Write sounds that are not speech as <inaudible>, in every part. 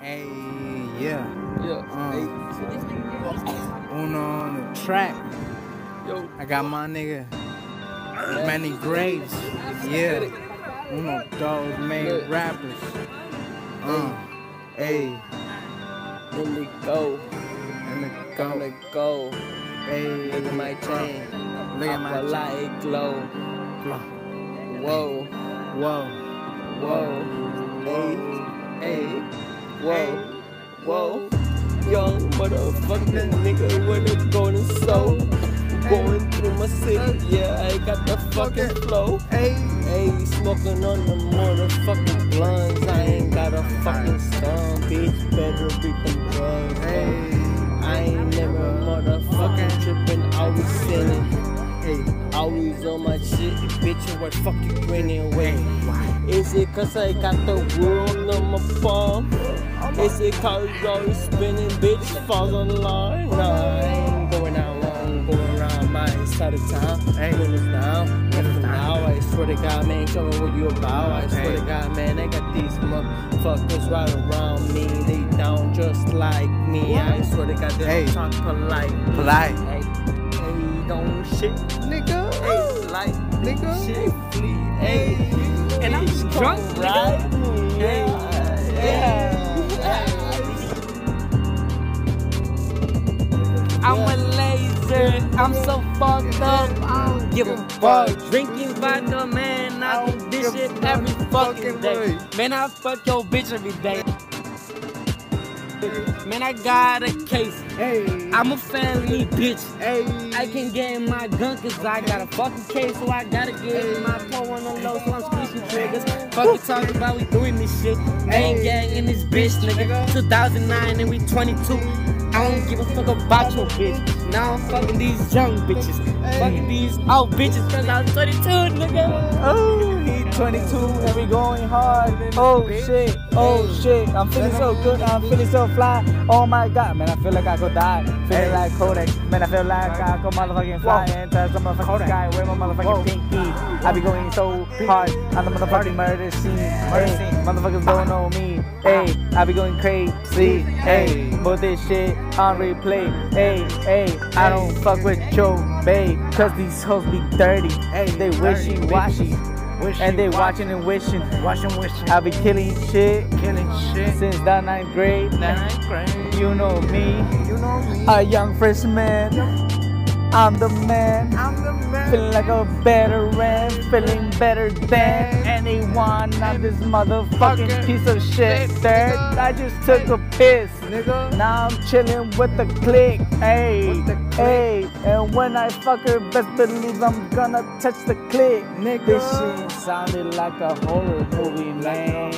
Hey, yeah. Yeah. Uh, Uno on the track. Yo. I got my nigga Manny Graves. Yeah. Uno Dos main rappers. Uh, hey, In the go. the On go. the go. Hey, Look at my chain. Look at my light glow. Whoa. Whoa. Whoa. Hey. Hey. Whoa. Whoa. Young motherfucking nigga with a golden soul. Going through my city, yeah, I got the fucking flow. Hey. Hey, smoking on the motherfucking blunts. I ain't got a fucking stun, bitch. Better beat them drugs. Hey. I ain't never motherfucking tripping, always sinning. Hey. Always on my shit, bitch. What fuck you grinning with? Why? Is it cause I got the world on my palm? Is it cause you always spinning, bitch? Falls on the line? Nah, I ain't going out long, going around my side of town. Hey. When it's down, when it's now, I swear to God, man, show me what you about. I swear Hey. to God, man, I got these motherfuckers right around me. They down just like me. I swear to God, they Hey. talk polite. Polite. Hey, hey, don't shit. Nigga. Hey, like, Nigga. shit, flee. Hey, And I'm drunk, right? I'm a laser. I'm so fucked up. I don't give a fuck. Drinking vodka, man. I do this shit every fucking day. Man, I fuck your bitch every day. Man, I got a case. Hey. I'm a felony bitch. Hey. I can get in my gun cause I got a fucking case, so I gotta get in my pole on the low, so I'm squeezing triggers. Fuck you talking about, we doing this shit. Ain't gang in this bitch, nigga. 2009 and we 22. I don't give a fuck about your bitch. Now I'm fucking these young bitches. Fucking these old bitches cause I'm 22, nigga. Oh, 22 and we going hard. Oh shit, oh shit. I'm feeling so good, I'm feeling so fly. Oh my god, man, I feel like I could die. Feeling like Kodak, man, I feel like I could motherfucking fly into some motherfucking sky. Where my motherfucking pinky? I be going so hard on the motherfucking murder scene. Motherfuckers don't know me. Hey, I be going crazy. Hey, put this shit on replay. Hey, hey, I don't fuck with your babe. Cause these hoes be dirty. Hey, They wishy washy. Wishy And they watching and wishing. Watching, wishing. I be killing shit Killing shit. since that ninth grade. Ninth grade. You know me, You know me. a young freshman. I'm the man. I'm Feeling like a veteran, feeling better than anyone on this motherfucking piece of shit. Dirt. I just took a piss. Nigga. Now I'm chilling with the click, hey, With the click. hey. And when I fuck her, best believe I'm gonna touch the click. Nigga. This shit sounded like a horror movie, man.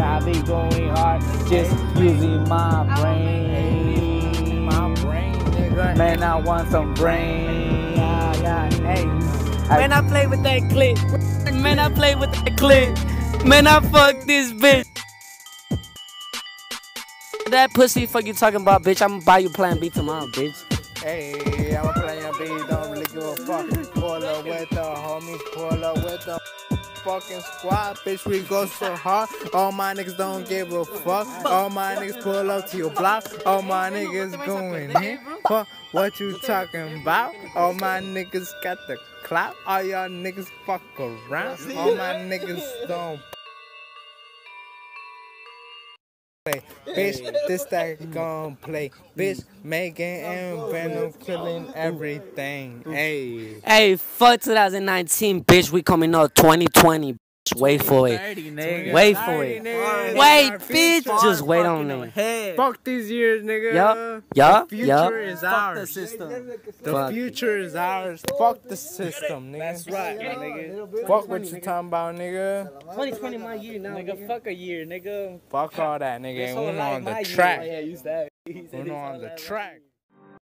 I be going hard, just using my brain. My brain, nigga. Man, I want some brain. Hey. Man, I play with that clip. Man, I play with that clip. Man, I fuck this bitch. That pussy fuck you talking about, bitch. I'ma buy you plan B tomorrow, bitch. Hey, I'm a player B, don't really give a fuck. Pull up with the homies, pull up with the fucking squad, bitch. We go so hard. All my niggas don't give a fuck. All my niggas pull up to your block. All my niggas going in. Fuck what you <laughs> talking about? All my niggas got the clout. All y'all niggas fuck around. All my niggas don't play. Bitch, this that gon' play. Bitch, mm. Megan and Venom killing everything. Mm. Hey. Hey, fuck 2019, bitch. We coming up 2020. Bitch. Wait for it. Wait for it. Wait, bitch. Just wait on it. Fuck these years, nigga. Yup, yup, The future yup. is ours. system. The Fuck. future is ours. Fuck the system, nigga. That's right, my nigga. Fuck what you talking about, nigga. 2020 my year now. Nigga, fuck a year, nigga. Fuck all that, nigga. This whole Uno life on the track. Oh, yeah, use that. He said <laughs> on the track.